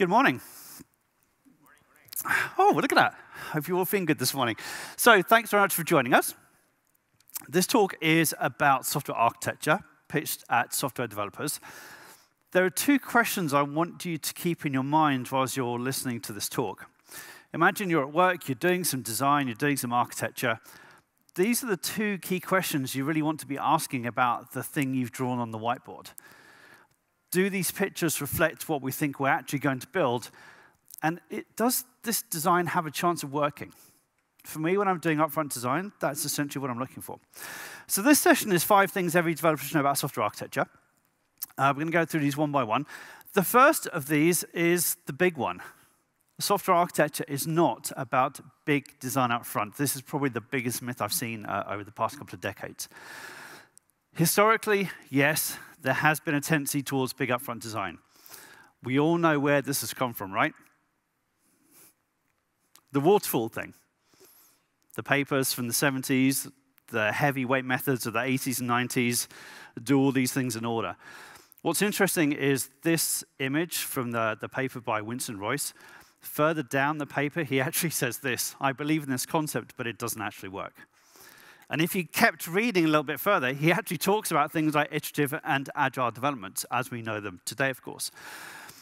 Good morning. Oh, look at that. Hope you're all feeling good this morning. So, thanks very much for joining us. This talk is about software architecture pitched at software developers. There are two questions I want you to keep in your mind whilst you're listening to this talk. Imagine you're at work, you're doing some design, you're doing some architecture. These are the two key questions you really want to be asking about the thing you've drawn on the whiteboard do these pictures reflect what we think we're actually going to build? And it, does this design have a chance of working? For me, when I'm doing upfront design, that's essentially what I'm looking for. So this session is five things every developer should know about software architecture. Uh, we're going to go through these one by one. The first of these is the big one. Software architecture is not about big design up front. This is probably the biggest myth I've seen uh, over the past couple of decades. Historically, yes, there has been a tendency towards big upfront design. We all know where this has come from, right? The waterfall thing. The papers from the 70s, the heavyweight methods of the 80s and 90s do all these things in order. What's interesting is this image from the, the paper by Winston Royce. Further down the paper, he actually says this I believe in this concept, but it doesn't actually work. And if you kept reading a little bit further, he actually talks about things like iterative and agile development, as we know them today, of course.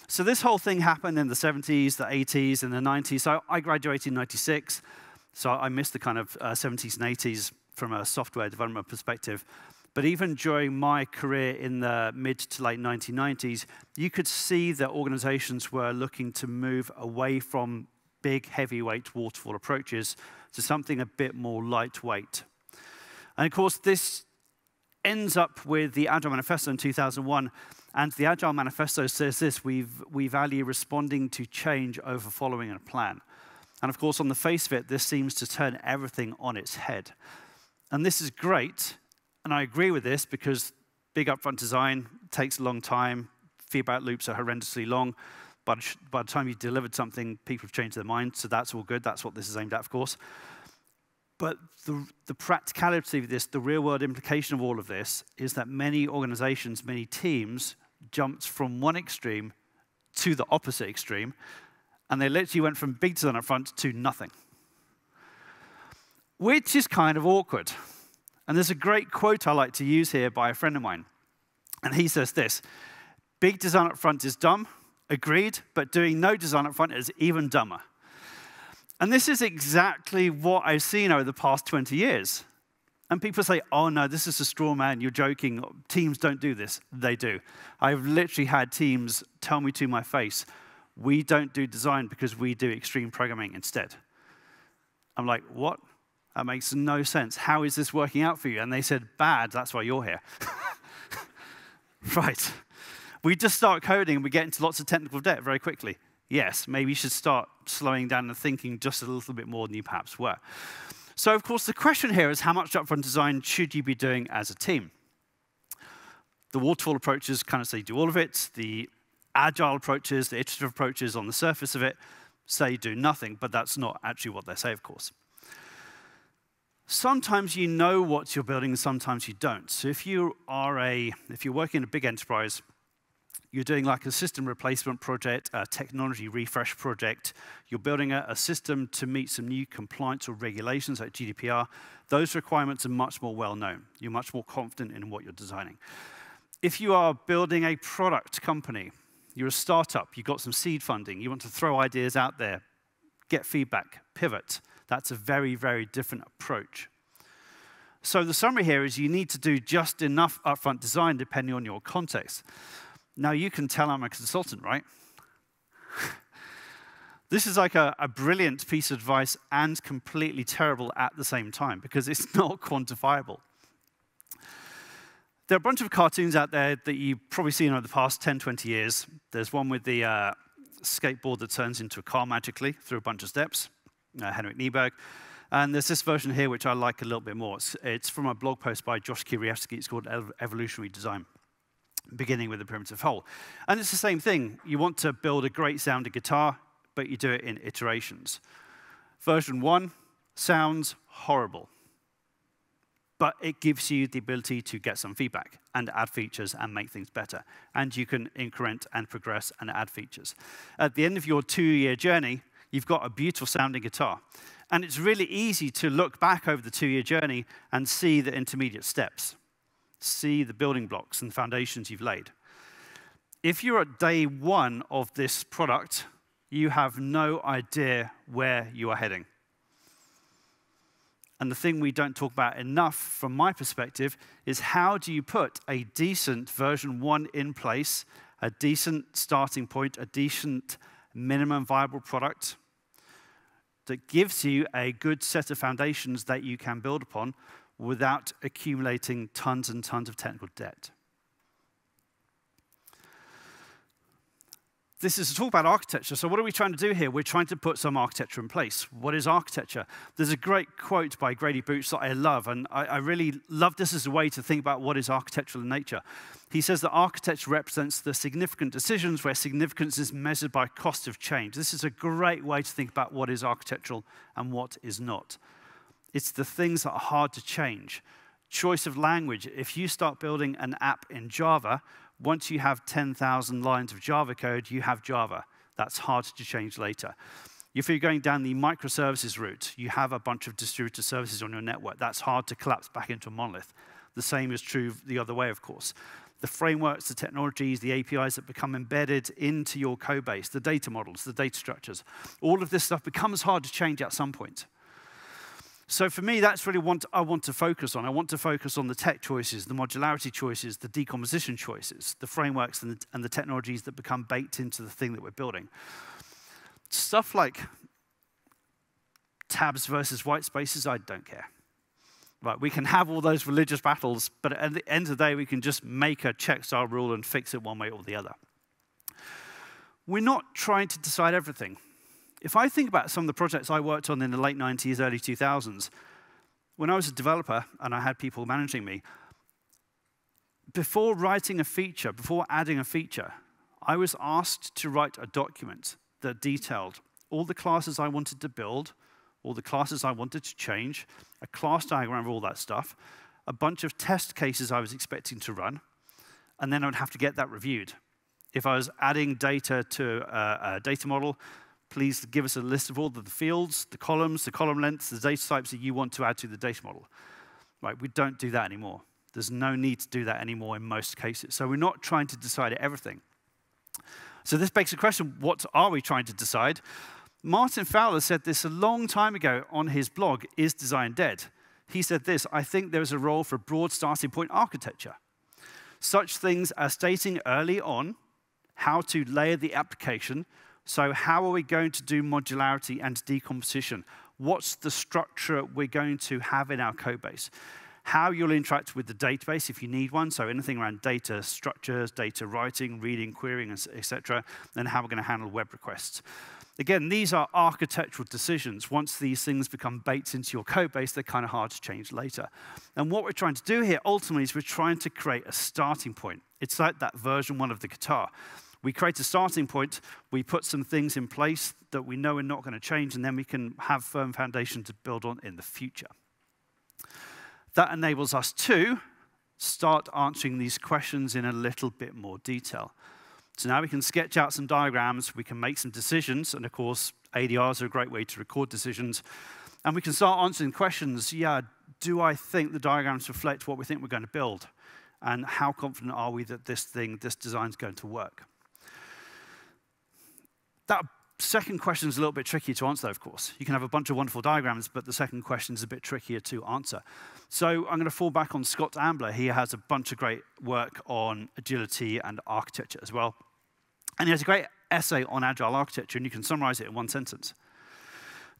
So this whole thing happened in the 70s, the 80s, and the 90s. So I graduated in 96, so I missed the kind of uh, 70s and 80s from a software development perspective. But even during my career in the mid to late 1990s, you could see that organizations were looking to move away from big, heavyweight waterfall approaches to something a bit more lightweight. And of course, this ends up with the Agile Manifesto in 2001. And the Agile Manifesto says this we we value responding to change over following a plan. And of course, on the face of it, this seems to turn everything on its head. And this is great. And I agree with this because big upfront design takes a long time, feedback loops are horrendously long. But by the time you've delivered something, people have changed their mind. So that's all good. That's what this is aimed at, of course. But the, the practicality of this, the real world implication of all of this, is that many organizations, many teams jumped from one extreme to the opposite extreme, and they literally went from big design up front to nothing. Which is kind of awkward. And there's a great quote I like to use here by a friend of mine. And he says this Big design up front is dumb, agreed, but doing no design up front is even dumber. And this is exactly what I've seen over the past 20 years. And people say, oh no, this is a straw man, you're joking. Teams don't do this. They do. I've literally had teams tell me to my face, we don't do design because we do extreme programming instead. I'm like, what? That makes no sense. How is this working out for you? And they said, bad, that's why you're here. right. We just start coding and we get into lots of technical debt very quickly yes, maybe you should start slowing down and thinking just a little bit more than you perhaps were. So, of course, the question here is how much upfront design should you be doing as a team? The waterfall approaches kind of say do all of it. The agile approaches, the iterative approaches on the surface of it say do nothing, but that's not actually what they say, of course. Sometimes you know what you're building, and sometimes you don't. So if you are a, if you're working in a big enterprise, you're doing like a system replacement project, a technology refresh project, you're building a, a, system to meet some new compliance or regulations like GDPR, those requirements are much more well known. You're much more confident in what you're designing. If you are building a product company, you're a startup, you've got some seed funding, you want to throw ideas out there, get feedback, pivot, that's a very, very different approach. So the summary here is you need to do just enough upfront design depending on your context. Now, you can tell I'm a consultant, right? this is like a, a, brilliant piece of advice and completely terrible at the same time because it's not quantifiable. There are a bunch of cartoons out there that you've probably seen over the past 10, 20 years. There's one with the uh, skateboard that turns into a car magically through a bunch of steps, uh, Henrik Kniberg. And there's this version here, which I like a little bit more. It's, it's from a blog post by Josh Kerievsky. It's called Evolutionary Design beginning with a primitive whole. And it's the same thing. You want to build a great sounding guitar, but you do it in iterations. Version one sounds horrible. but it gives you the ability to get some feedback and add features and make things better. And you can increment and progress and add features. At the end of your two-year journey, you've got a beautiful sounding guitar. And it's really easy to look back over the two-year journey and see the intermediate steps, see the building blocks and foundations you've laid. If you're at day one of this product, you have no idea where you are heading. And the thing we don't talk about enough, from my perspective, is how do you put a decent version one in place, a decent starting point, a decent minimum viable product that gives you a good set of foundations that you can build upon without accumulating tons and tons of technical debt. this is a talk about architecture. So, what are we trying to do here? We're trying to put some architecture in place. What is architecture? There's a great quote by Grady Booch that I love, and I, I, really love this as a way to think about what is architectural in nature. He says that architecture represents the significant decisions where significance is measured by cost of change. This is a great way to think about what is architectural and what is not. It's the things that are hard to change. Choice of language. If you start building an app in Java, once you have 10,000 lines of Java code, you have Java. That's hard to change later. If you're going down the microservices route, you have a bunch of distributed services on your network. That's hard to collapse back into a monolith. The same is true the other way, of course. The frameworks, the technologies, the APIs that become embedded into your code base, the data models, the data structures, all of this stuff becomes hard to change at some point. So for me, that's really what I want to focus on. I want to focus on the tech choices, the modularity choices, the decomposition choices, the frameworks and the, and the technologies that become baked into the thing that we're building. Stuff like tabs versus white spaces, I don't care. Right, we can have all those religious battles, but at the end of the day, we can just make a check rule and fix it one way or the other. We're not trying to decide everything if I think about some of the projects I worked on in the late 90s, early 2000s, when I was a developer and I had people managing me, before writing a feature, before adding a feature, I was asked to write a document that detailed all the classes I wanted to build, all the classes I wanted to change, a class diagram of all that stuff, a bunch of test cases I was expecting to run, and then I would have to get that reviewed. If I was adding data to a, a data model, please give us a list of all the fields, the columns, the column lengths, the data types that you want to add to the data model. Right, we don't do that anymore. There's no need to do that anymore in most cases. So we're not trying to decide everything. So this begs the question, what are we trying to decide? Martin Fowler said this a long time ago on his blog, Is Design Dead? He said this, I think there is a role for broad starting point architecture. Such things as stating early on how to layer the application so how are we going to do modularity and decomposition? What's the structure we're going to have in our code base? How you'll interact with the database if you need one, so anything around data structures, data writing, reading, querying, etc., and how we're going to handle web requests. Again, these are architectural decisions. Once these things become baked into your code base, they're kind of hard to change later. And what we're trying to do here ultimately is we're trying to create a starting point. It's like that version one of the guitar. We create a starting point, we put some things in place that we know are not going to change, and then we can have firm foundation to build on in the future. That enables us to start answering these questions in a little bit more detail. So now we can sketch out some diagrams, we can make some decisions, and of course, ADRs are a great way to record decisions. And we can start answering questions, yeah, do I think the diagrams reflect what we think we're going to build? And how confident are we that this thing, this design is going to work? That second question is a little bit tricky to answer, of course. You can have a bunch of wonderful diagrams, but the second question is a bit trickier to answer. So I'm going to fall back on Scott Ambler. He has a bunch of great work on agility and architecture as well. And he has a great essay on agile architecture, and you can summarize it in one sentence.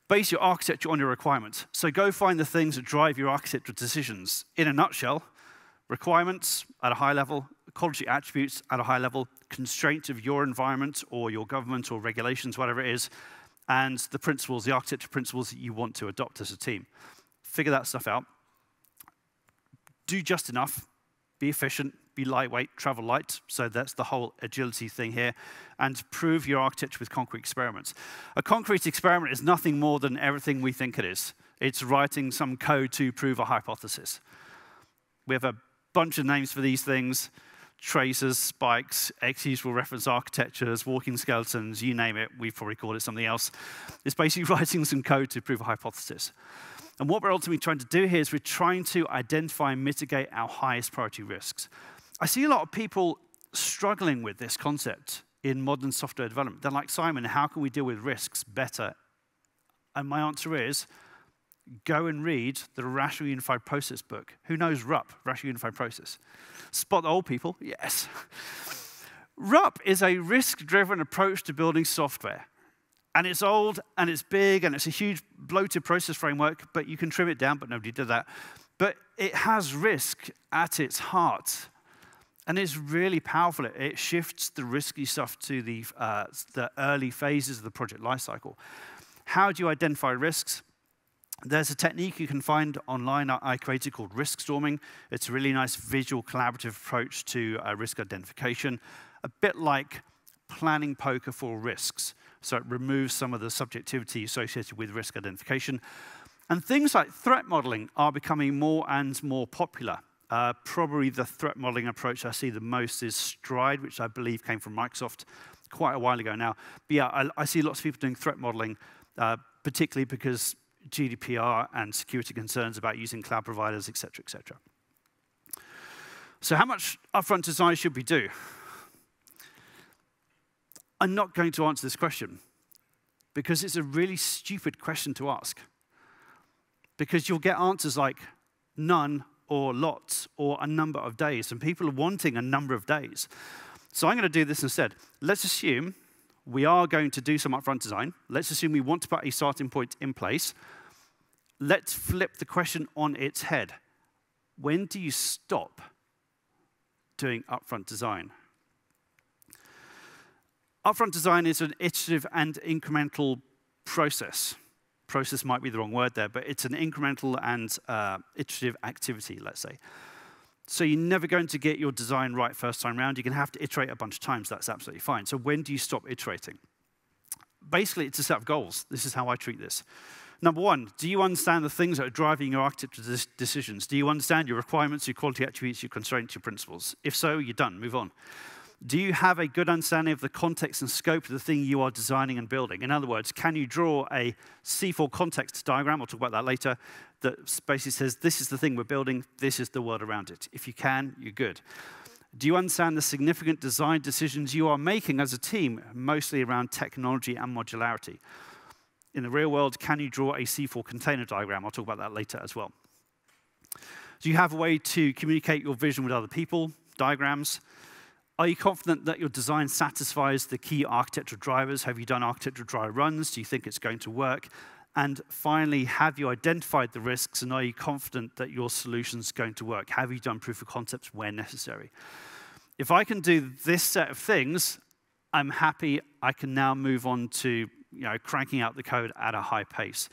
Base your architecture on your requirements. So go find the things that drive your architectural decisions. In a nutshell, requirements at a high level, quality attributes at a high level, constraints of your environment or your government or regulations, whatever it is, and the principles, the architecture principles that you want to adopt as a team. Figure that stuff out. Do just enough, be efficient, be lightweight, travel light. So that's the whole agility thing here. And prove your architecture with concrete experiments. A concrete experiment is nothing more than everything we think it is. It's writing some code to prove a hypothesis. We have a bunch of names for these things tracers, spikes, executable reference architectures, walking skeletons, you name it. We've probably called it something else. It's basically writing some code to prove a hypothesis. And what we're ultimately trying to do here is we're trying to identify and mitigate our highest priority risks. I see a lot of people struggling with this concept in modern software development. They're like, Simon, how can we deal with risks better? And my answer is, go and read the Rational Unified Process book. Who knows RUP, Rational Unified Process? Spot the old people? Yes. RUP is a risk-driven approach to building software. And it's old, and it's big, and it's a huge bloated process framework, but you can trim it down, but nobody did that. But it has risk at its heart. And it's really powerful. It shifts the risky stuff to the, uh, the early phases of the project lifecycle. How do you identify risks? There's a technique you can find online I created called risk storming. It's a really nice visual collaborative approach to uh, risk identification, a bit like planning poker for risks. So it removes some of the subjectivity associated with risk identification. And things like threat modeling are becoming more and more popular. Uh, probably the threat modeling approach I see the most is Stride, which I believe came from Microsoft quite a while ago now. But yeah, I, I see lots of people doing threat modeling, uh, particularly because GDPR and security concerns about using cloud providers, et cetera, et cetera. So how much upfront design should we do? I'm not going to answer this question because it's a really stupid question to ask. Because you'll get answers like none or lots or a number of days, and people are wanting a number of days. So I'm going to do this instead. Let's assume we are going to do some upfront design. Let's assume we want to put a starting point in place. Let's flip the question on its head. When do you stop doing upfront design? Upfront design is an iterative and incremental process process might be the wrong word there, but it's an incremental and uh, iterative activity, let's say. So you're never going to get your design right first time around. You're going to have to iterate a bunch of times. That's absolutely fine. So when do you stop iterating? Basically, it's a set of goals. This is how I treat this. Number one, do you understand the things that are driving your architecture decisions? Do you understand your requirements, your quality attributes, your constraints, your principles? If so, you're done. Move on. Do you have a good understanding of the context and scope of the thing you are designing and building? In other words, can you draw a C4 context diagram, I'll talk about that later, that basically says this is the thing we're building, this is the world around it. If you can, you're good. Do you understand the significant design decisions you are making as a team, mostly around technology and modularity? In the real world, can you draw a C4 container diagram? I'll talk about that later as well. Do you have a way to communicate your vision with other people, diagrams? Are you confident that your design satisfies the key architectural drivers? Have you done architectural dry runs? Do you think it's going to work? And finally, have you identified the risks and are you confident that your solution is going to work? Have you done proof of concepts where necessary? If I can do this set of things, I'm happy I can now move on to you know, cranking out the code at a high pace.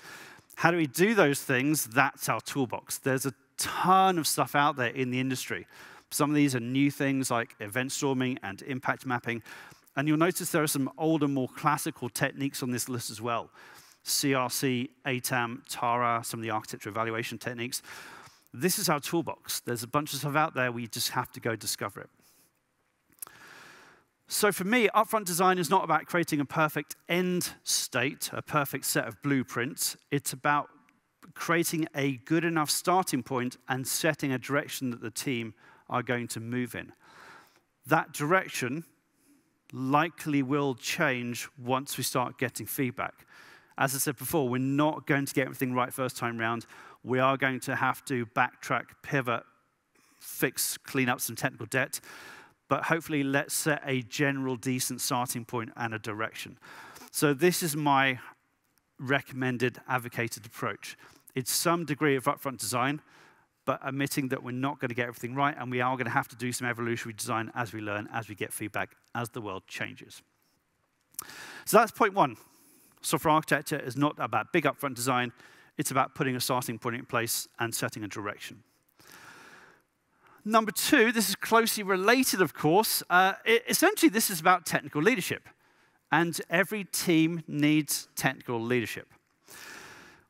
How do we do those things? That's our toolbox. There's a ton of stuff out there in the industry. Some of these are new things like event storming and impact mapping. And you'll notice there are some older, more classical techniques on this list as well. CRC, ATAM, TARA, some of the architecture evaluation techniques. This is our toolbox. There's a bunch of stuff out there. We just have to go discover it. So for me, upfront design is not about creating a perfect end state, a perfect set of blueprints. It's about creating a good enough starting point and setting a direction that the team are going to move in. That direction likely will change once we start getting feedback. As I said before, we're not going to get everything right first time round. We are going to have to backtrack, pivot, fix, clean up some technical debt. But hopefully, let's set a general decent starting point and a direction. So, this is my recommended, advocated approach. It's some degree of upfront design, but admitting that we're not going to get everything right and we are going to have to do some evolutionary design as we learn, as we get feedback, as the world changes. So that's point one. Software architecture is not about big upfront design, it's about putting a starting point in place and setting a direction. Number two, this is closely related, of course. Uh, it, essentially, this is about technical leadership. And every team needs technical leadership.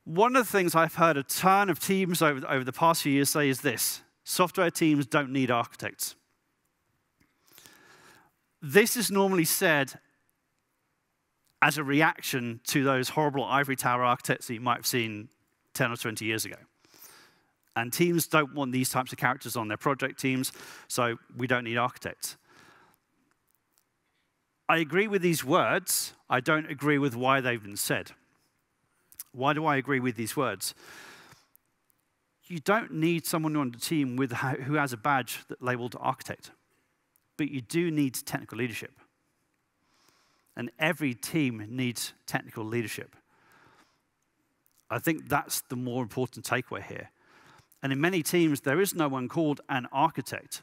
One of the things I've heard a ton of teams over, over the past few years say is this Software teams don't need architects. This is normally said as a reaction to those horrible ivory tower architects that you might have seen 10 or 20 years ago. And teams don't want these types of characters on their project teams, so we don't need architects. I agree with these words. I don't agree with why they've been said. Why do I agree with these words? You don't need someone on the team with, who has a badge that labeled architect, but you do need technical leadership. And every team needs technical leadership. I think that's the more important takeaway here. And in many teams, there is no one called an architect.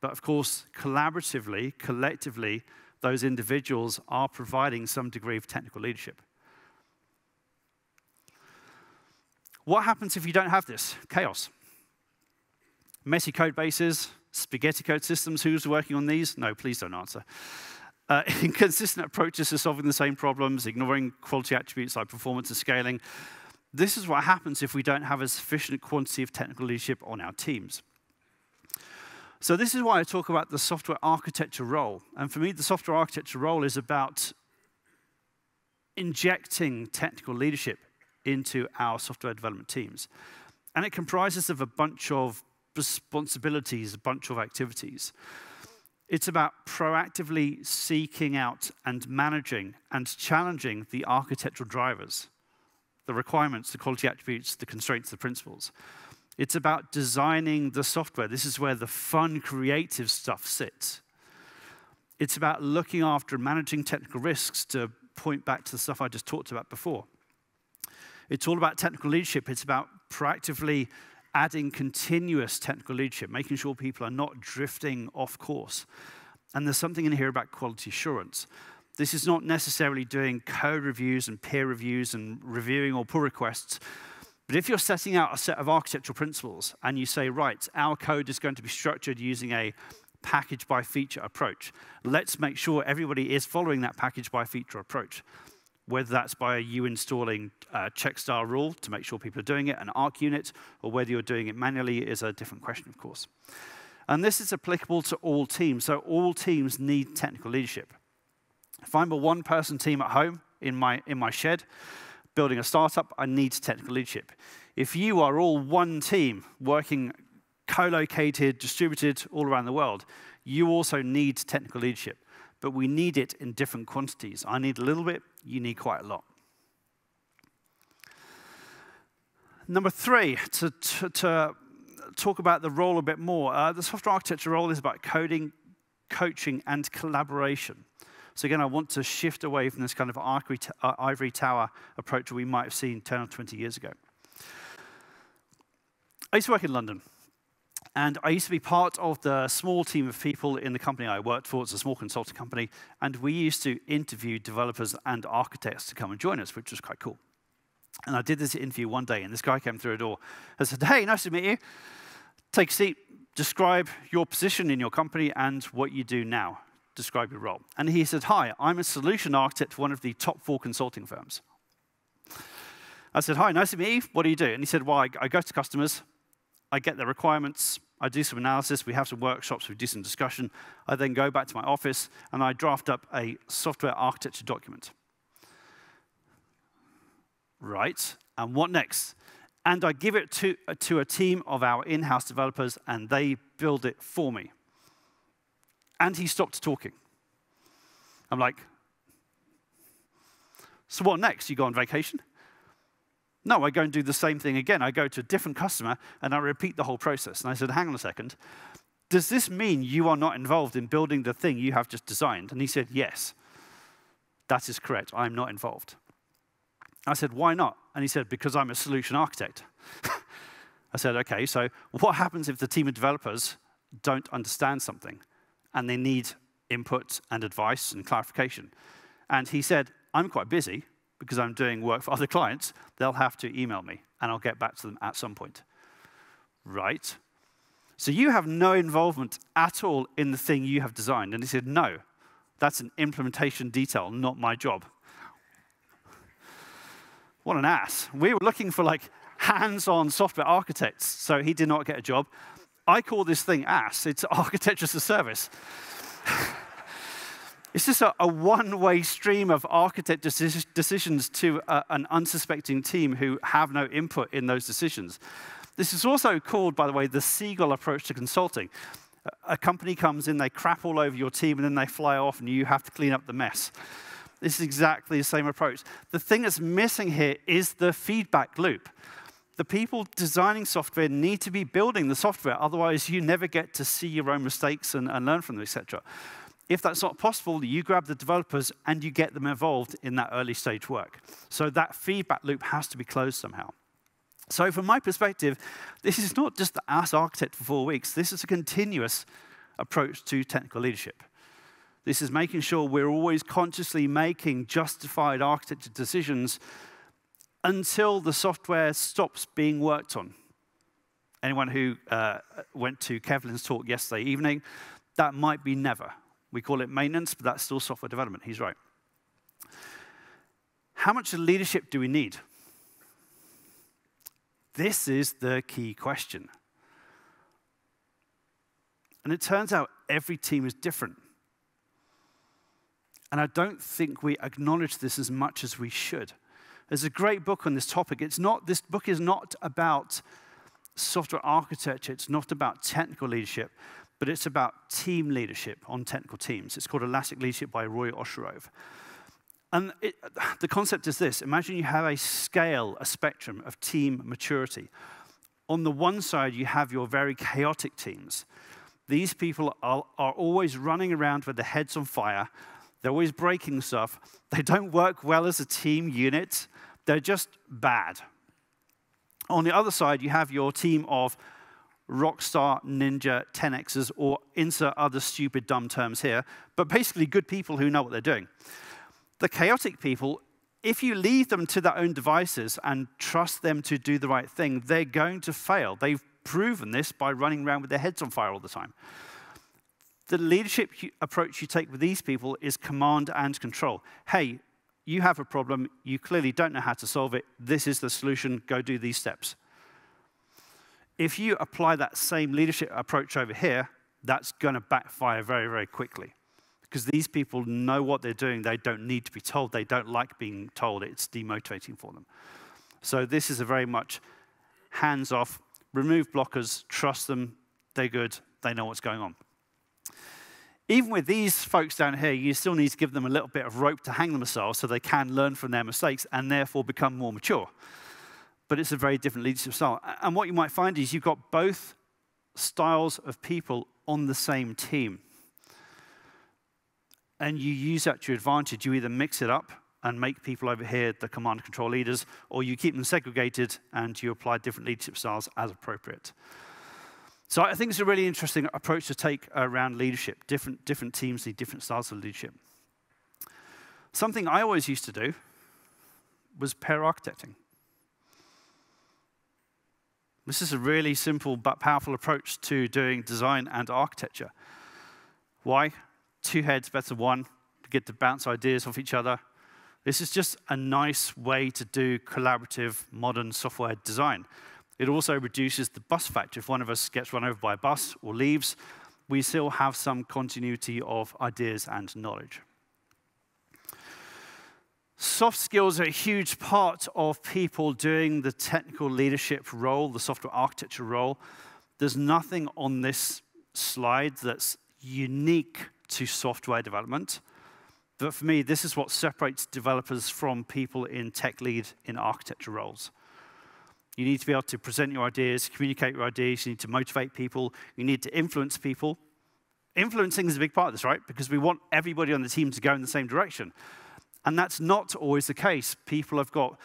But of course, collaboratively, collectively, those individuals are providing some degree of technical leadership. What happens if you don't have this? Chaos. Messy code bases, spaghetti code systems, who's working on these? No, please don't answer. Uh, inconsistent approaches to solving the same problems, ignoring quality attributes like performance and scaling. This is what happens if we don't have a sufficient quantity of technical leadership on our teams. So this is why I talk about the software architecture role. And for me, the software architecture role is about injecting technical leadership into our software development teams. And it comprises of a bunch of responsibilities, a bunch of activities. It's about proactively seeking out and managing and challenging the architectural drivers, the requirements, the quality attributes, the constraints, the principles. It's about designing the software. This is where the fun, creative stuff sits. It's about looking after and managing technical risks to point back to the stuff I just talked about before. It's all about technical leadership. It's about proactively adding continuous technical leadership, making sure people are not drifting off course. And there's something in here about quality assurance. This is not necessarily doing code reviews and peer reviews and reviewing all pull requests, but if you're setting out a set of architectural principles and you say, right, our code is going to be structured using a package by feature approach, let's make sure everybody is following that package by feature approach. Whether that's by you installing a Checkstyle rule to make sure people are doing it, an ArchUnit, or whether you're doing it manually is a different question, of course. And this is applicable to all teams. So all teams need technical leadership. If I'm a one person team at home in my, in my shed, building a startup, I need technical leadership. If you are all one team working co-located, distributed all around the world, you also need technical leadership. But we need it in different quantities. I need a little bit, you need quite a lot. Number three, to, to, to talk about the role a bit more, uh, the software architecture role is about coding, coaching, and collaboration. So again, I want to shift away from this kind of uh, ivory tower approach we might have seen 10 or 20 years ago. I used to work in London. And I used to be part of the small team of people in the company I worked for. It's a small consulting company. And we used to interview developers and architects to come and join us, which was quite cool. And I did this interview one day, and this guy came through a door and said, Hey, nice to meet you. Take a seat. Describe your position in your company and what you do now describe your role. And he said, Hi, I'm a solution architect for one of the top four consulting firms. I said, Hi, nice to meet you. What do you do? And he said, Well, I, I go to customers, I get their requirements, I do some analysis, we have some workshops, we do some discussion. I then go back to my office and I draft up a software architecture document. Right, and what next? And I give it to, to a team of our in house developers and they build it for me. And he stopped talking. I'm like, so what next? You go on vacation? No, I go and do the same thing again. I go to a different customer and I repeat the whole process. And I said, hang on a second. Does this mean you are not involved in building the thing you have just designed? And he said, yes. That is correct. I'm not involved. I said, why not? And he said, because I'm a solution architect. I said, okay, so what happens if the team of developers don't understand something? and they need input and advice and clarification. And he said, I'm quite busy because I'm doing work for other clients. They'll have to email me and I'll get back to them at some point. Right? So you have no involvement at all in the thing you have designed. And he said, No, that's an implementation detail, not my job. What an ass. We were looking for like hands on software architects, so he did not get a job. I call this thing ass, it's architecture as a service. It's just a, a one way stream of architect decisions to a, an unsuspecting team who have no input in those decisions. This is also called, by the way, the seagull approach to consulting. A company comes in, they crap all over your team, and then they fly off, and you have to clean up the mess. This is exactly the same approach. The thing that's missing here is the feedback loop. The people designing software need to be building the software, otherwise, you never get to see your own mistakes and, and learn from them, etc. If that's not possible, you grab the developers and you get them involved in that early stage work. So that feedback loop has to be closed somehow. So, from my perspective, this is not just the Ask Architect for four weeks, this is a continuous approach to technical leadership. This is making sure we're always consciously making justified architecture decisions until the software stops being worked on. Anyone who uh, went to Kevlin's talk yesterday evening, that might be never. We call it maintenance, but that's still software development. He's right. How much leadership do we need? This is the key question. And it turns out every team is different. And I don't think we acknowledge this as much as we should. There's a great book on this topic. It's not, this book is not about software architecture, it's not about technical leadership, but it's about team leadership on technical teams. It's called Elastic Leadership by Roy Osherove. And it, the concept is this imagine you have a scale, a spectrum of team maturity. On the one side, you have your very chaotic teams. These people are, are always running around with their heads on fire. They're always breaking stuff. They don't work well as a team unit. They're just bad. On the other side, you have your team of rockstar, ninja, 10xers, or insert other stupid, dumb terms here, but basically good people who know what they're doing. The chaotic people, if you leave them to their own devices and trust them to do the right thing, they're going to fail. They've proven this by running around with their heads on fire all the time. The leadership approach you take with these people is command and control. Hey, you have a problem, you clearly don't know how to solve it, this is the solution, go do these steps. If you apply that same leadership approach over here, that's going to backfire very, very quickly because these people know what they're doing. They don't need to be told. They don't like being told. It's demotivating for them. So this is a very much hands off, remove blockers, trust them, they're good, they know what's going on. Even with these folks down here, you still need to give them a little bit of rope to hang themselves so they can learn from their mistakes and therefore become more mature. But it's a very different leadership style. And what you might find is you've got both styles of people on the same team and you use that to your advantage. You either mix it up and make people over here the command and control leaders, or you keep them segregated and you apply different leadership styles as appropriate. So I think it's a really interesting approach to take around leadership. Different, different teams need different styles of leadership. Something I always used to do was pair architecting. This is a really simple but powerful approach to doing design and architecture. Why? two heads better one to get to bounce ideas off each other. This is just a nice way to do collaborative modern software design. It also reduces the bus factor. If one of us gets run over by a bus or leaves, we still have some continuity of ideas and knowledge. Soft skills are a huge part of people doing the technical leadership role, the software architecture role. There's nothing on this slide that's unique to software development. But for me, this is what separates developers from people in tech lead in architecture roles. You need to be able to present your ideas, communicate your ideas, you need to motivate people, you need to influence people. Influencing is a big part of this, right? Because we want everybody on the team to go in the same direction. And that's not always the case. People have got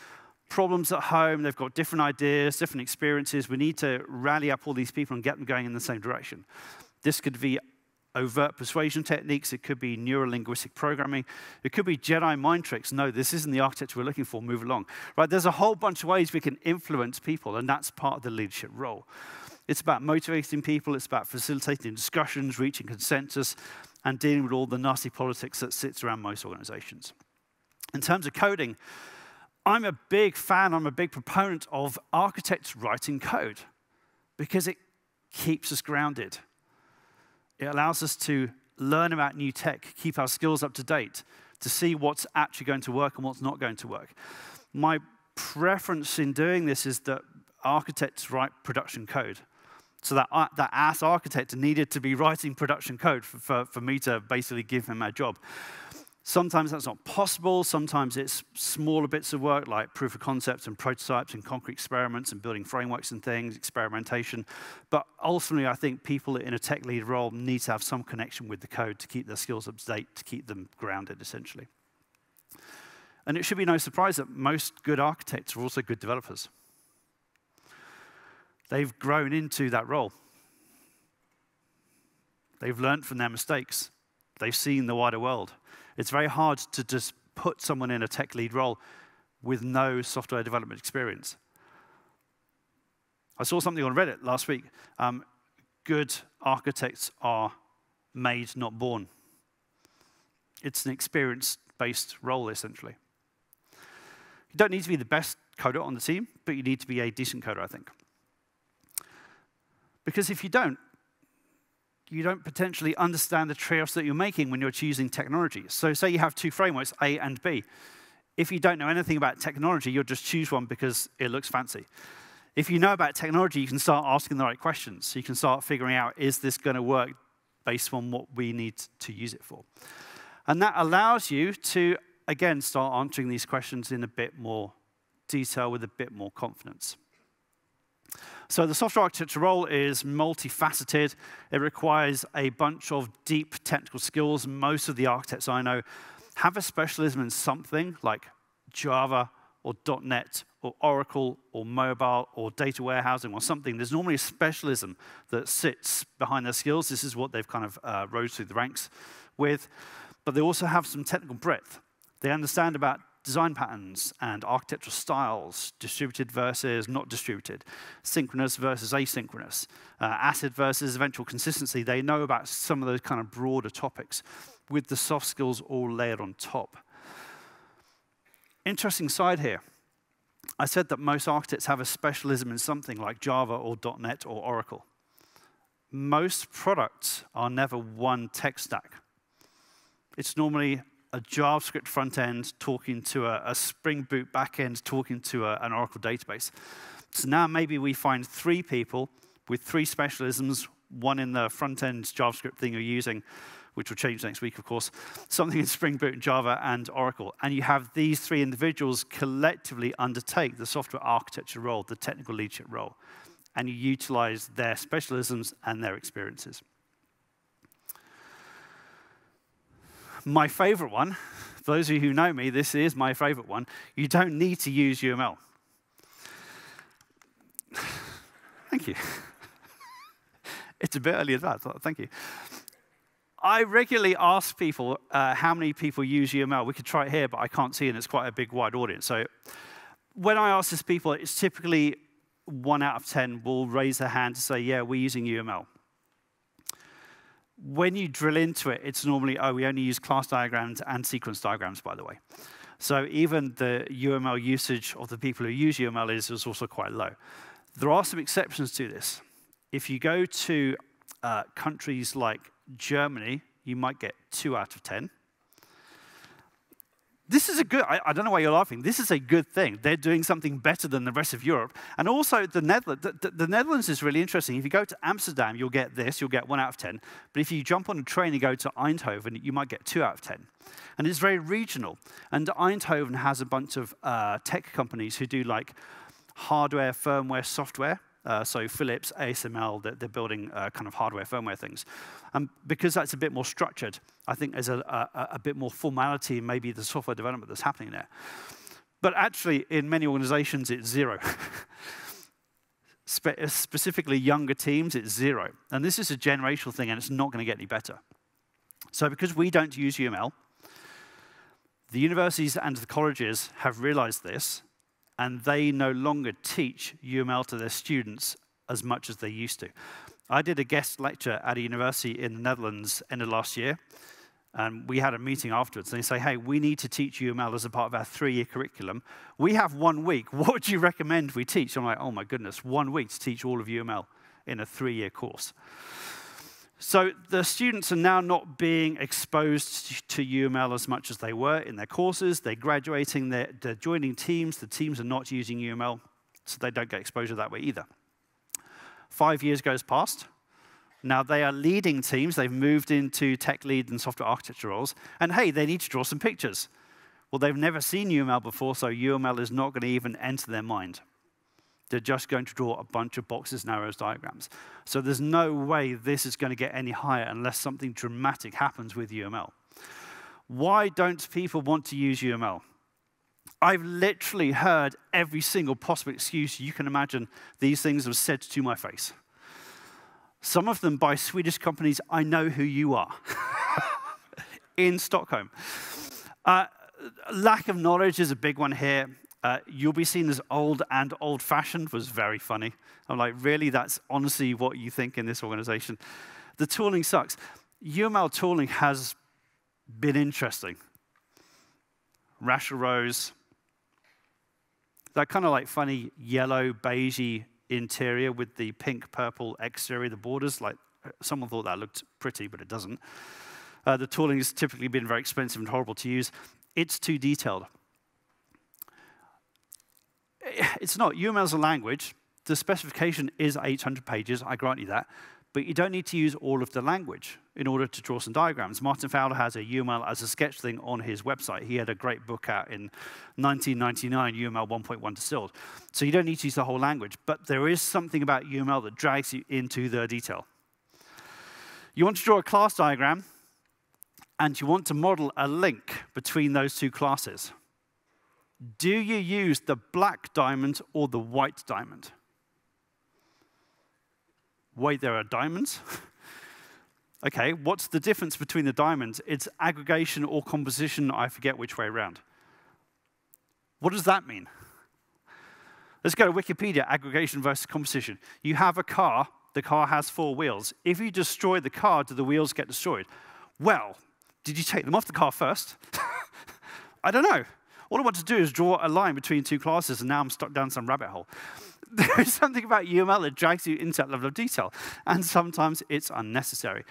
problems at home, they've got different ideas, different experiences. We need to rally up all these people and get them going in the same direction. This could be overt persuasion techniques, it could be neurolinguistic programming, it could be Jedi mind tricks. No, this isn't the architecture we're looking for, move along. Right? There's a whole bunch of ways we can influence people, and that's part of the leadership role. It's about motivating people, it's about facilitating discussions, reaching consensus, and dealing with all the nasty politics that sits around most organizations. In terms of coding, I'm a big fan, I'm a big proponent of architects writing code because it keeps us grounded. It allows us to learn about new tech, keep our skills up to date, to see what's actually going to work and what's not going to work. My preference in doing this is that architects write production code. So that, uh, that ass architect needed to be writing production code for, for, for me to basically give him a job. Sometimes that's not possible. Sometimes it's smaller bits of work like proof of concepts and prototypes and concrete experiments and building frameworks and things, experimentation. But ultimately, I think people in a tech lead role need to have some connection with the code to keep their skills up to date, to keep them grounded, essentially. And it should be no surprise that most good architects are also good developers. They've grown into that role. They've learned from their mistakes. They've seen the wider world. It's very hard to just put someone in a tech lead role with no software development experience. I saw something on Reddit last week. Um, good architects are made, not born. It's an experience based role, essentially. You don't need to be the best coder on the team, but you need to be a decent coder, I think. Because if you don't, you don't potentially understand the trade-offs that you're making when you're choosing technology. So say you have two frameworks, A and B. If you don't know anything about technology, you'll just choose one because it looks fancy. If you know about technology, you can start asking the right questions. So you can start figuring out, is this going to work based on what we need to use it for? And that allows you to, again, start answering these questions in a bit more detail with a bit more confidence. So the software architecture role is multifaceted. It requires a bunch of deep technical skills. Most of the architects I know have a specialism in something like Java or .NET or Oracle or mobile or data warehousing or something. There's normally a specialism that sits behind their skills. This is what they've kind of uh, rose through the ranks with. But they also have some technical breadth. They understand about design patterns and architectural styles, distributed versus not distributed, synchronous versus asynchronous, uh, ACID versus eventual consistency. They know about some of those kind of broader topics with the soft skills all layered on top. Interesting side here. I said that most architects have a specialism in something like Java or .NET or Oracle. Most products are never one tech stack. It's normally a JavaScript front end talking to a, a Spring Boot back end talking to a, an Oracle database. So now maybe we find three people with three specialisms, one in the front end JavaScript thing you're using, which will change next week, of course, something in Spring Boot, Java, and Oracle. And you have these three individuals collectively undertake the software architecture role, the technical leadership role, and you utilize their specialisms and their experiences. My favorite one, for those of you who know me, this is my favorite one. You don't need to use UML. Thank you. it's a bit early that. Thank you. I regularly ask people uh, how many people use UML. We could try it here, but I can't see, and it's quite a big, wide audience. So when I ask this people, it's typically one out of 10 will raise their hand to say, yeah, we're using UML when you drill into it, it's normally, oh, we only use class diagrams and sequence diagrams, by the way. So even the UML usage of the people who use UML is, is also quite low. There are some exceptions to this. If you go to uh, countries like Germany, you might get two out of 10 this is a good, I, I, don't know why you're laughing. This is a good thing. They're doing something better than the rest of Europe. And also, the Netherlands, the, the, the, Netherlands is really interesting. If you go to Amsterdam, you'll get this, you'll get one out of 10. But if you jump on a train and go to Eindhoven, you might get two out of 10. And it's very regional. And Eindhoven has a bunch of uh, tech companies who do like hardware, firmware, software. Uh, so Philips, ASML, they're, they're building uh, kind of hardware, firmware things. And because that's a bit more structured, I think there's a, a, a bit more formality in maybe the software development that's happening there. But actually, in many organizations, it's zero. Spe specifically younger teams, it's zero. And this is a generational thing, and it's not going to get any better. So because we don't use UML, the universities and the colleges have realized this, and they no longer teach UML to their students as much as they used to. I did a guest lecture at a university in the Netherlands end of last year, and we had a meeting afterwards. And they say, hey, we need to teach UML as a part of our three-year curriculum. We have one week. What would you recommend we teach? I'm like, oh my goodness, one week to teach all of UML. in a three-year course. So the students are now not being exposed to UML as much as they were in their courses. They're graduating, they're, they're joining teams. The teams are not using UML, so they don't get exposure that way either. Five years goes past. Now they are leading teams. They've moved into tech lead and software architecture roles. And hey, they need to draw some pictures. Well, they've never seen UML before, so UML is not going to even enter their mind. They're just going to draw a bunch of boxes and arrows diagrams. So there's no way this is going to get any higher unless something dramatic happens with UML. Why don't people want to use UML? I've literally heard every single possible excuse you can imagine these things have said to my face. Some of them by Swedish companies, I know who you are, in Stockholm. Uh, lack of knowledge is a big one here. Uh, you'll be seen as old and old fashioned was very funny. I'm like, really? That's honestly what you think in this organization? The tooling sucks. UML tooling has been interesting. Rational Rose, that kind of like funny yellow, beigey interior with the pink purple exterior, the borders. Like someone thought that looked pretty, but it doesn't. Uh, the tooling has typically been very expensive and horrible to use. It's too detailed. It's not. UML a language. The specification is 800 pages, I grant you that. But you don't need to use all of the language in order to draw some diagrams. Martin Fowler has a UML as a sketch thing on his website. He had a great book out in 1999, UML 1.1 distilled. So you don't need to use the whole language, but there is something about UML that drags you into the detail. You want to draw a class diagram, and you want to model a link between those two classes. Do you use the black diamond or the white diamond? Wait, there are diamonds? okay, what's the difference between the diamonds? It's aggregation or composition, I forget which way around. What does that mean? Let's go to Wikipedia, aggregation versus composition. You have a car, the car has four wheels. If you destroy the car, do the wheels get destroyed? Well, did you take them off the car first? I don't know. All I want to do is draw a line between two classes, and now I'm stuck down some rabbit hole. there is something about UML that drags you into that level of detail, and sometimes it's unnecessary.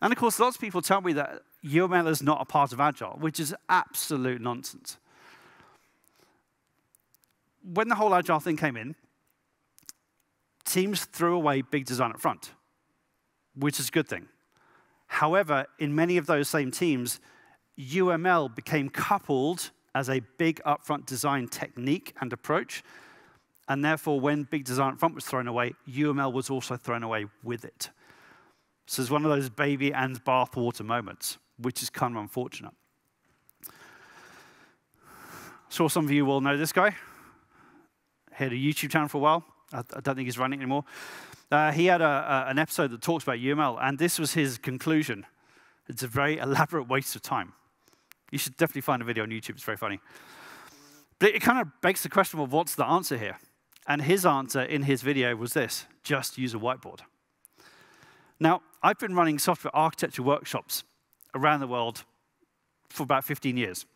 And of course, lots of people tell me that UML is not a part of Agile, which is absolute nonsense. When the whole Agile thing came in, teams threw away big design up front, which is a good thing. However, in many of those same teams, UML became coupled as a big upfront design technique and approach and therefore, when big design front was thrown away, UML was also thrown away with it. So it's one of those baby and bathwater moments, which is kind of unfortunate. Sure, some of you will know this guy. Had a YouTube channel for a while. I, I don't think he's running anymore. Uh, he had a, a, an episode that talks about UML, and this was his conclusion. It's a very elaborate waste of time. You should definitely find a video on YouTube. It's very funny. But it kind of begs the question of what's the answer here? And his answer in his video was this just use a whiteboard. Now, I've been running software architecture workshops around the world for about 15 years.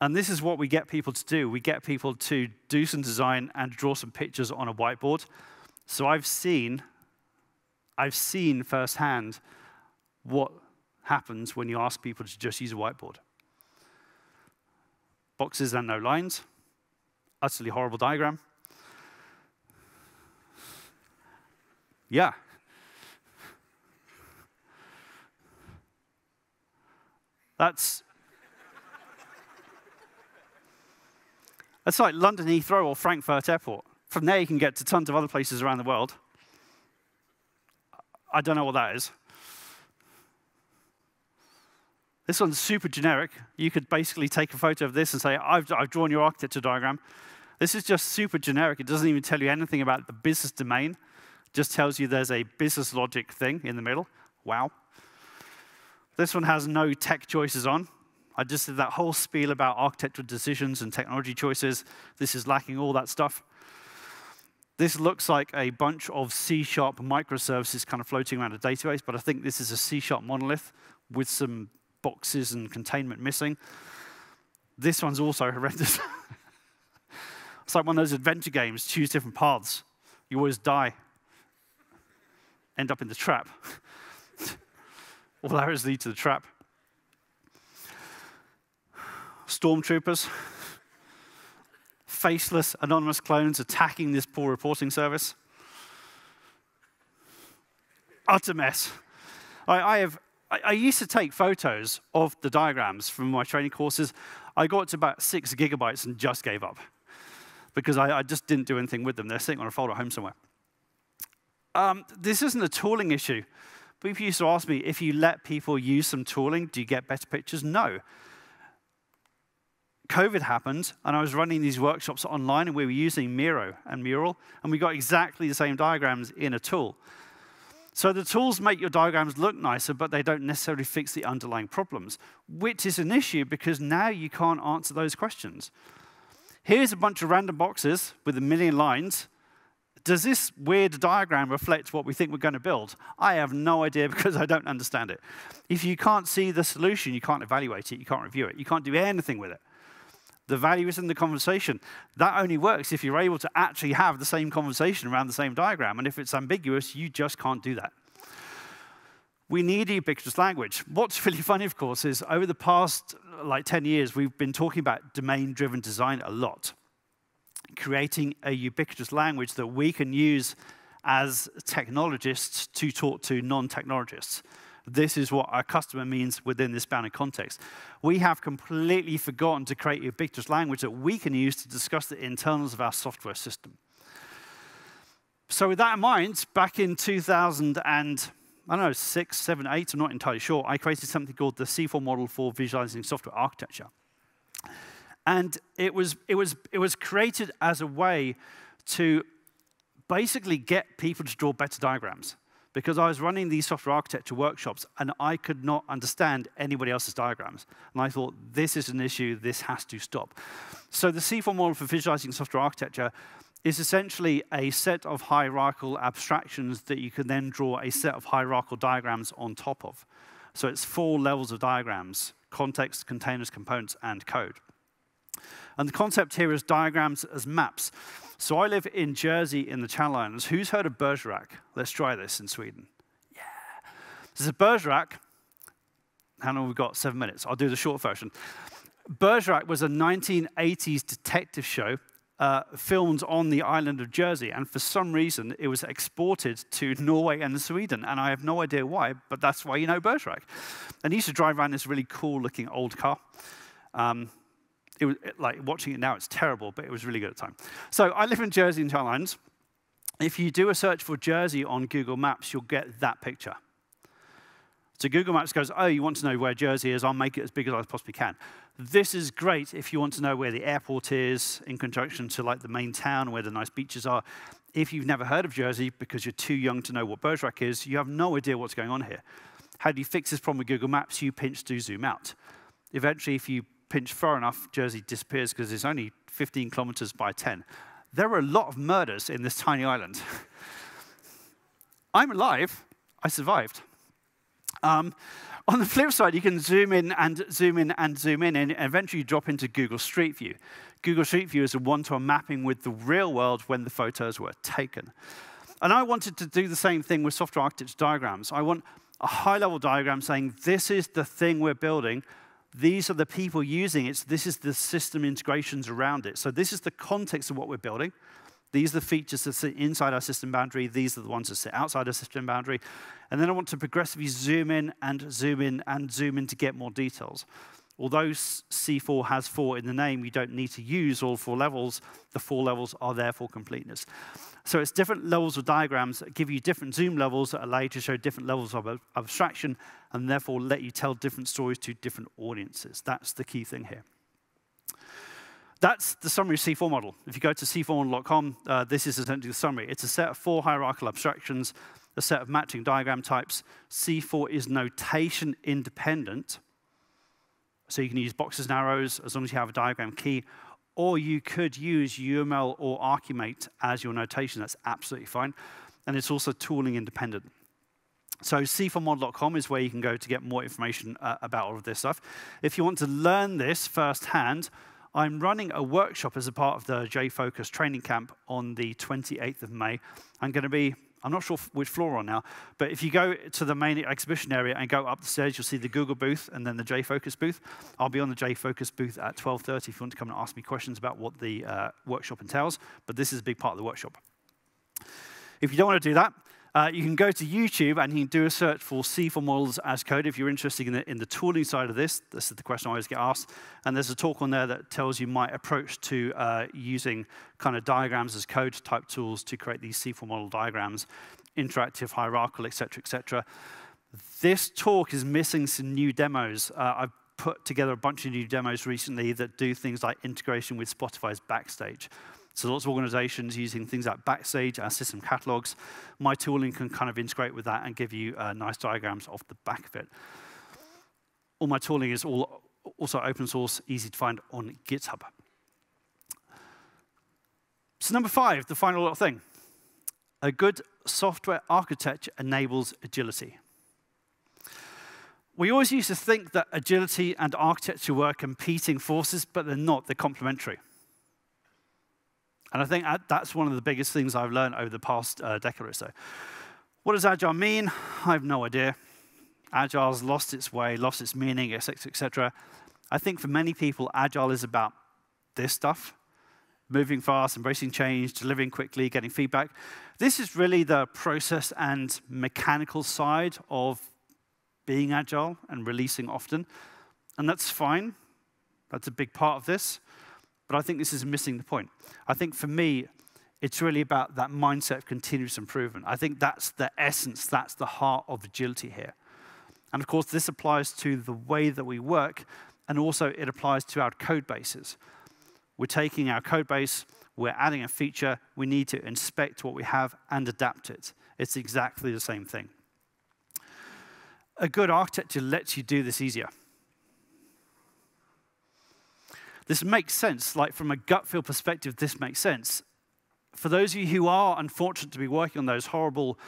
And this is what we get people to do. We get people to do some design and draw some pictures on a whiteboard. So I've seen, I've seen firsthand what happens when you ask people to just use a whiteboard. Boxes and no lines, utterly horrible diagram. Yeah. That's That's like London Heathrow or Frankfurt Airport. From there, you can get to tons of other places around the world. I don't know what that is. This one's super generic. You could basically take a photo of this and say, I've, I've drawn your architecture diagram. This is just super generic. It doesn't even tell you anything about the business domain. It Just tells you there's a business logic thing in the middle. Wow. This one has no tech choices on. I just did that whole spiel about architectural decisions and technology choices. This is lacking all that stuff. This looks like a bunch of C-sharp microservices kind of floating around a database, but I think this is a C-sharp monolith with some boxes and containment missing. This one's also horrendous. it's like one of those adventure games, choose different paths. You always die end up in the trap. All arrows lead to the trap. Stormtroopers, faceless, anonymous clones attacking this poor reporting service. Utter mess. I, I have I, I, used to take photos of the diagrams from my training courses. I got to about six gigabytes and just gave up because I, I just didn't do anything with them. They're sitting on a folder at home somewhere. Um, this isn't a tooling issue. People used to ask me, if you let people use some tooling, do you get better pictures? No. COVID happened, and I was running these workshops online, and we were using Miro and Mural, and we got exactly the same diagrams in a tool. So the tools make your diagrams look nicer, but they don't necessarily fix the underlying problems, which is an issue because now you can't answer those questions. Here's a bunch of random boxes with a million lines. Does this weird diagram reflect what we think we're going to build? I have no idea because I don't understand it. If you can't see the solution, you can't evaluate it, you can't review it, you can't do anything with it. The value is in the conversation. That only works if you're able to actually have the same conversation around the same diagram. And if it's ambiguous, you just can't do that. We need ubiquitous language. What's really funny, of course, is over the past like 10 years, we've been talking about domain-driven design a lot, creating a ubiquitous language that we can use as technologists to talk to non-technologists this is what our customer means within this bounded context. We have completely forgotten to create a ubiquitous language that we can use to discuss the internals of our software system. So with that in mind, back in 2000 and I don't know, six, seven, eight, I'm not entirely sure, I created something called the C4 model for visualizing software architecture. And it was, it was, it was created as a way to basically get people to draw better diagrams because I was running these software architecture workshops and I could not understand anybody else's diagrams. And I thought, this is an issue, this has to stop. So the C4 model for visualizing software architecture is essentially a set of hierarchical abstractions that you can then draw a set of hierarchical diagrams on top of. So it's four levels of diagrams, context, containers, components, and code. And the concept here is diagrams as maps. So I live in Jersey in the Channel Islands. Who's heard of Bergerac? Let's try this in Sweden. Yeah. This is Bergerac. How long have we got? Seven minutes. I'll do the short version. Bergerac was a 1980s detective show uh, filmed on the island of Jersey, and for some reason it was exported to Norway and Sweden, and I have no idea why, but that's why you know Bergerac. And he used to drive around this really cool-looking old car. Um, it was like watching it now, it's terrible, but it was really good at the time. So I live in Jersey in Channel Islands. If you do a search for Jersey on Google Maps, you'll get that picture. So Google Maps goes, oh, you want to know where Jersey is? I'll make it as big as I possibly can. This is great if you want to know where the airport is in conjunction to like the main town, where the nice beaches are. If you've never heard of Jersey because you're too young to know what Bergerac is, you have no idea what's going on here. How do you fix this problem with Google Maps? You pinch to zoom out. Eventually, if you pinch far enough, Jersey disappears because it's only 15 kilometers by 10. There are a lot of murders in this tiny island. I'm alive. I survived. Um, on the flip side, you can zoom in and zoom in and zoom in, and eventually you drop into Google Street View. Google Street View is a one-to-one mapping with the real world when the photos were taken. And I wanted to do the same thing with software architecture diagrams. I want a high-level diagram saying, this is the thing we're building, these are the people using it. This is the system integrations around it. So this is the context of what we're building. These are the features that sit inside our system boundary. These are the ones that sit outside our system boundary. And then I want to progressively zoom in and zoom in and zoom in to get more details. Although C4 has four in the name, you don't need to use all four levels. The four levels are there for completeness. So it's different levels of diagrams that give you different zoom levels that allow you to show different levels of abstraction and therefore let you tell different stories to different audiences. That's the key thing here. That's the summary of C4 model. If you go to c4model.com, uh, this is essentially the summary. It's a set of four hierarchical abstractions, a set of matching diagram types. C4 is notation independent. So you can use boxes and arrows as long as you have a diagram key, or you could use UML or Archimate as your notation. That's absolutely fine. And it's also tooling independent. So c4model.com is where you can go to get more information uh, about all of this stuff. If you want to learn this firsthand, I'm running a workshop as a part of the Jfokus training camp on the 28th of May. I'm going to be I'm not sure which floor are on now, but if you go to the main exhibition area and go up the stairs, you'll see the Google booth and then the Jfokus booth. I'll be on the Jfokus booth at 12.30 if you want to come and ask me questions about what the uh, workshop entails, but this is a big part of the workshop. If you don't want to do that, uh, you can go to YouTube and you can do a search for C4 models as code if you're interested in the, in the tooling side of this. This is the question I always get asked. And there's a talk on there that tells you my approach to uh, using kind of diagrams as code type tools to create these C4 model diagrams, interactive, hierarchical, et cetera, et cetera. This talk is missing some new demos. Uh, I've put together a bunch of new demos recently that do things like integration with Spotify's Backstage. So lots of organizations using things like Backstage, and system catalogs. My tooling can kind of integrate with that and give you uh, nice diagrams off the back of it. All my tooling is all also open source, easy to find on GitHub. So number five, the final little thing. A good software architecture enables agility. We always used to think that agility and architecture were competing forces, but they're not, they're complementary. And I think that's one of the biggest things I've learned over the past uh, decade or so. What does agile mean? I have no idea. Agile's lost its way, lost its meaning, etc., etc. I think for many people, agile is about this stuff moving fast, embracing change, delivering quickly, getting feedback. This is really the process and mechanical side of being agile and releasing often. And that's fine. That's a big part of this. But I think this is missing the point. I think for me, it's really about that mindset of continuous improvement. I think that's the essence, that's the heart of agility here. And of course, this applies to the way that we work, and also it applies to our code bases. We're taking our code base, we're adding a feature, we need to inspect what we have and adapt it. It's exactly the same thing. A good architecture lets you do this easier. This makes sense. Like from a gut feel perspective, this makes sense. For those of you who are unfortunate to be working on those horrible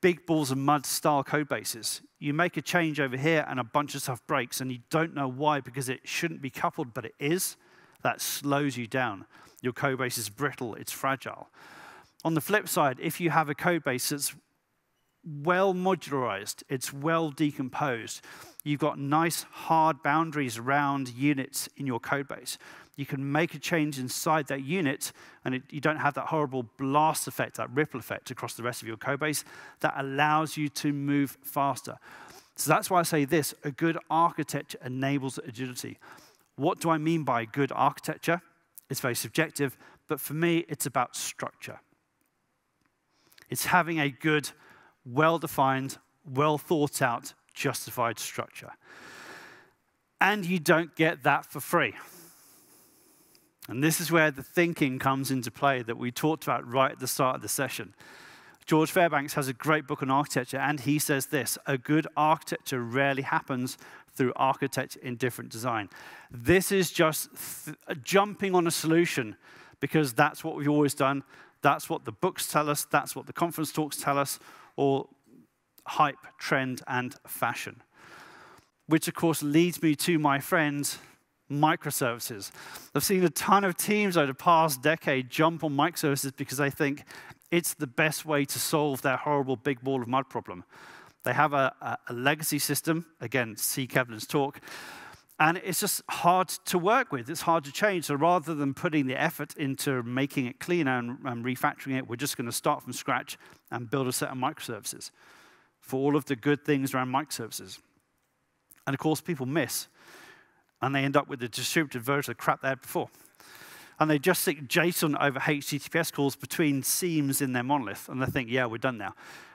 big balls of mud style code bases, you make a change over here and a bunch of stuff breaks and you don't know why because it shouldn't be coupled, but it is. That slows you down. Your code base is brittle, it's fragile. On the flip side, if you have a code base that's well modularized, it's well decomposed, You've got nice hard boundaries around units in your code base. You can make a change inside that unit, and it, you don't have that horrible blast effect, that ripple effect across the rest of your code base that allows you to move faster. So that's why I say this a good architecture enables agility. What do I mean by good architecture? It's very subjective, but for me, it's about structure. It's having a good, well defined, well thought out justified structure. And you don't get that for free. And this is where the thinking comes into play that we talked about right at the start of the session. George Fairbanks has a great book on architecture, and he says this a good architecture rarely happens through architecture indifferent design. This is just jumping on a solution because that's what we've always done. That's what the books tell us. That's what the conference talks tell us. Or hype, trend, and fashion. Which, of course, leads me to my friends, microservices. I've seen a ton of teams over the past decade jump on microservices because they think it's the best way to solve their horrible big ball of mud problem. They have a, a, a legacy system, again, see Kevlin's talk, and it's just hard to work with. It's hard to change. So rather than putting the effort into making it cleaner and, and refactoring it, we're just going to start from scratch and build a set of microservices for all of the good things around microservices. And of course, people miss, and they end up with the distributed version of crap they had before. And they just stick JSON over HTTPS calls between seams in their monolith, and they think, yeah, we're done now.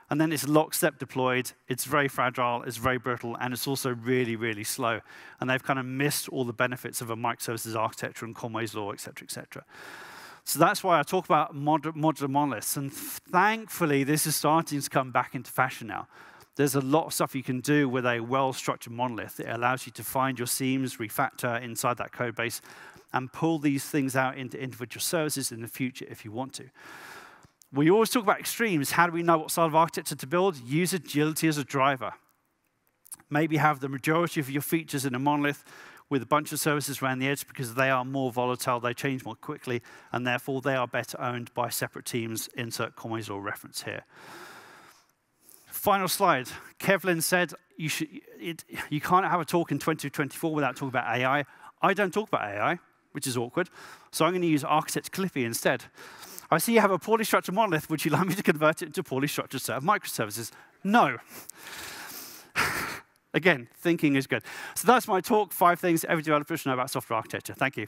And then it's lockstep deployed, it's very fragile, it's very brittle, and it's also really, really slow. And they've kind of missed all the benefits of a microservices architecture and Conway's law, et cetera, et cetera. So that's why I talk about modular monoliths. And thankfully, this is starting to come back into fashion now. There's a lot of stuff you can do with a well-structured monolith. It allows you to find your seams, refactor inside that code base, and pull these things out into individual services in the future if you want to. We always talk about extremes. How do we know what style of architecture to build? Use agility as a driver. Maybe have the majority of your features in a monolith with a bunch of services around the edge because they are more volatile, they change more quickly, and therefore they are better owned by separate teams. Insert Conway's law reference here. Final slide. Kevlin said you, should, it, you can't have a talk in 2024 without talking about AI. I don't talk about AI, which is awkward, so I'm going to use Architect Clippy instead. I see you have a poorly structured monolith. Would you like me to convert it into a poorly structured set of microservices? No. Again, thinking is good. So that's my talk, five things every developer should know about software architecture. Thank you.